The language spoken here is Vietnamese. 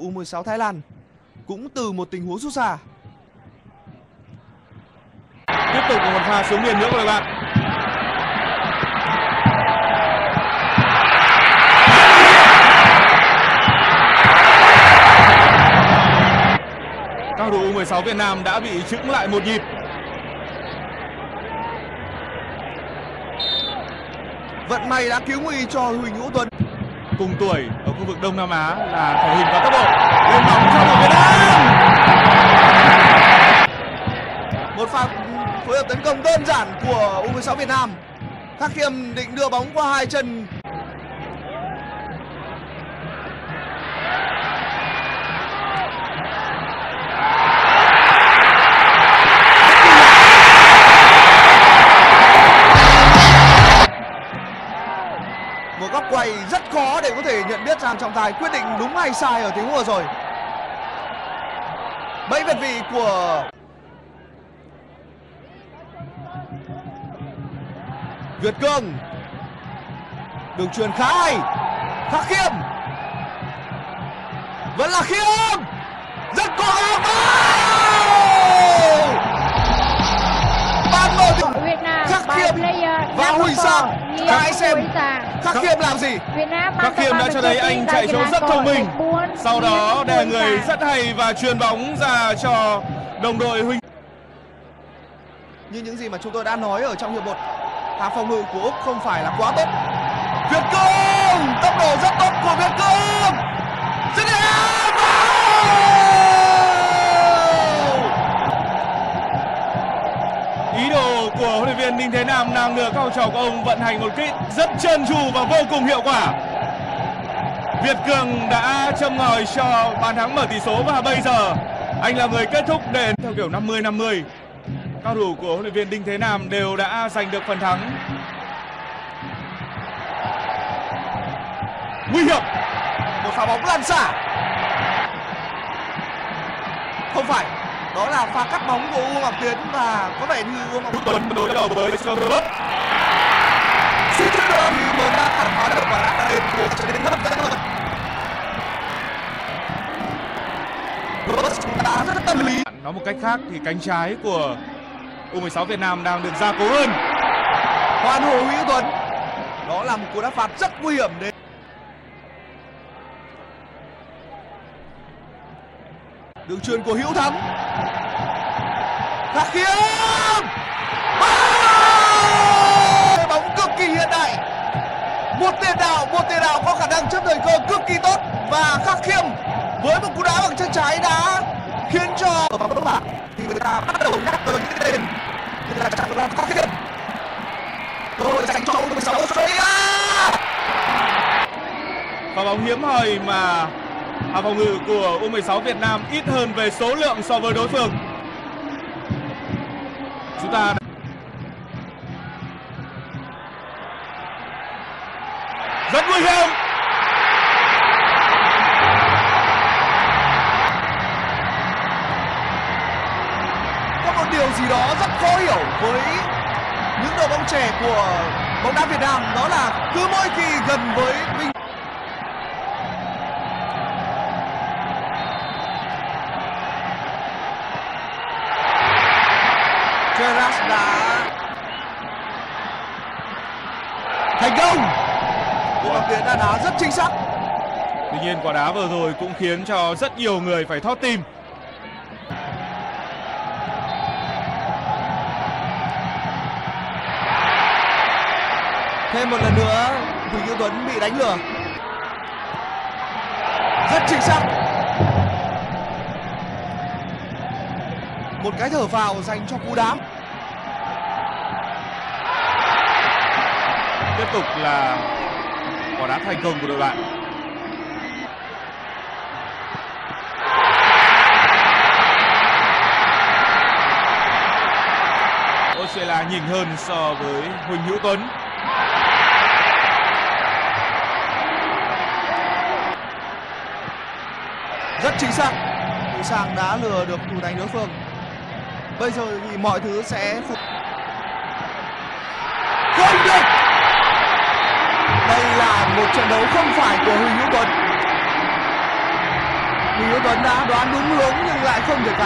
U16 Thái Lan cũng từ một tình huống rút xa. Tiếp tục một pha xuống biên nữa các bạn. Cao thủ U16 Việt Nam đã bị chững lại một nhịp. Vận may đã cứu nguy cho Huỳnh Hữu Tuấn. Cùng tuổi ở khu vực Đông Nam Á là thể hình và tốc độ. Lên bóng cho đội Việt Nam. Một pha phối hợp tấn công đơn giản của U16 Việt Nam. Khắc Khiêm định đưa bóng qua hai chân khó để có thể nhận biết rằng trọng tài quyết định đúng hay sai ở tiếng vừa rồi. Bẫy việt vị của Việt Cương. Đường truyền khá hay. Khắc Khiêm. Vẫn là Khiêm. Các hãy xem. Khắc Khiêm làm gì? Khắc Khiêm đã cho thấy anh chạy trốn rất thông minh. Sau đó đè người rất hay và truyền bóng ra cho đồng đội Huỳnh. Như những gì mà chúng tôi đã nói ở trong hiệp một hàng phòng ngự của úc không phải là quá tốt. Việt cương! Tốc độ rất tốt của việt cương viên Đinh Thế Nam đang được các học trò của ông vận hành một kỹ rất trơn tru và vô cùng hiệu quả. Việt Cường đã châm ngòi cho bàn thắng mở tỷ số và bây giờ anh là người kết thúc để theo kiểu 50-50. Cao thủ của huấn luyện viên Đinh Thế Nam đều đã giành được phần thắng. Nguy hiểm. một pha bóng lăn xả không phải đó là pha cắt bóng của u ngọc tiến và có vẻ như u ngọc Tuấn đối đầu với Sörlot. suýt chút nữa thì vừa đã phản hóa được và đã đền bù trở nên hấp dẫn hơn Rose cũng đã rất tâm lý Nói một cách khác thì cánh trái của U16 Việt Nam đang được gia cố hơn. Hoàn Hồ Hữu Tuấn Đó là một cú đá phạt rất nguy hiểm đến Đường truyền của Hữu Thắng. Khắc Khiêm! À! Bóng cực kỳ hiện đại. Một tiền đạo, một tiền đạo có khả năng chấp thời cơ cực kỳ tốt. Và Khắc Khiêm với một cú đá bằng chân trái đã khiến cho các bạn thì người ta bắt đầu nhắc tới những cái tên như là chẳng là Khắc Khiêm. Cơ hội dành cho U16 Australia. Và bóng hiếm hời mà hàng phòng ngự của U16 Việt Nam ít hơn về số lượng so với đối phương. Chúng ta rất nguy hiểm. có một điều gì đó rất khó hiểu với những đội bóng trẻ của bóng đá Việt Nam, đó là cứ mỗi khi gần với Vinh Gerrard đã thành công. Vũ Ngọc Tiến đã đá rất chính xác. Tuy nhiên quả đá vừa rồi cũng khiến cho rất nhiều người phải thót tim. thêm một lần nữa Huỳnh Hữu Tuấn bị đánh lừa. Rất chính xác. Một cái thở phào dành cho cú đá Tiếp tục là quả đá thành công của đội bạn. Australia nhỉnh hơn so với Huỳnh Hữu Tuấn. rất chính xác, Hữu Sang đã lừa được thủ thành đối phương bây giờ thì mọi thứ sẽ phục không được đây là một trận đấu không phải của Huỳnh Hữu Tuấn. Huỳnh Hữu Tuấn đã đoán đúng hướng nhưng lại không thể cản